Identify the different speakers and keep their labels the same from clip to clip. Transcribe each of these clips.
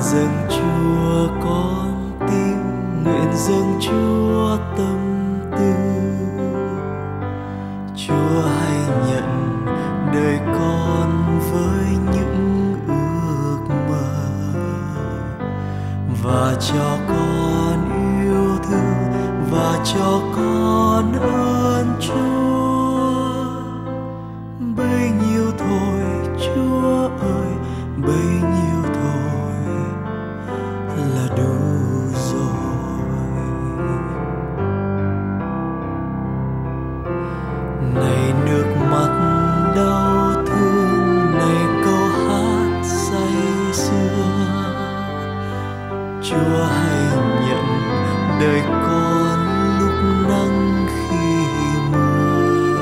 Speaker 1: dâng chúa con cho con yêu thương và cho con ơn chúa. Đời con lúc nắng khi mưa.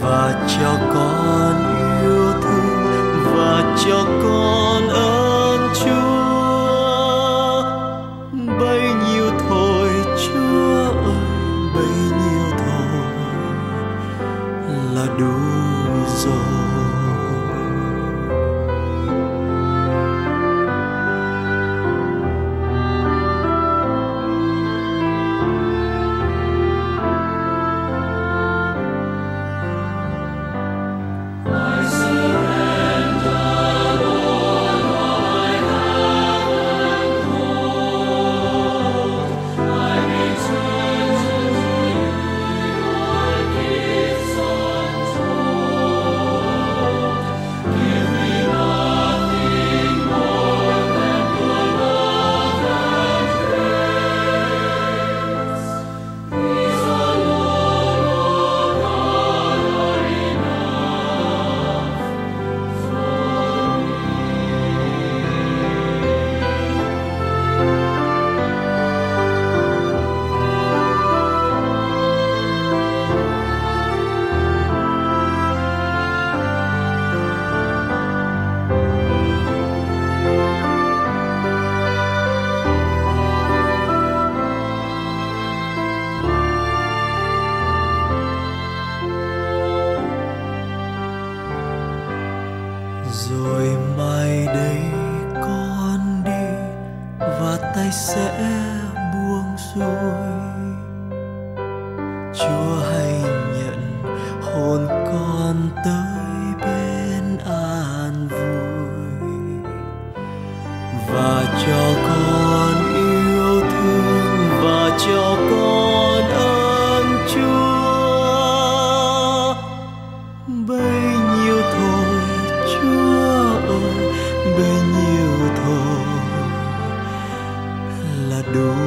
Speaker 1: Và cho con yêu thương, và cho con ơn chúa. Bấy nhiêu thôi chúa ơi, bấy nhiêu thôi là đủ. rồi mai đây con đi và tay sẽ buông xuôi. Chúa hãy nhận hồn con tới bên an vui và cho con yêu thương và cho con ơn chúa. bấy nhiêu thôi là đủ.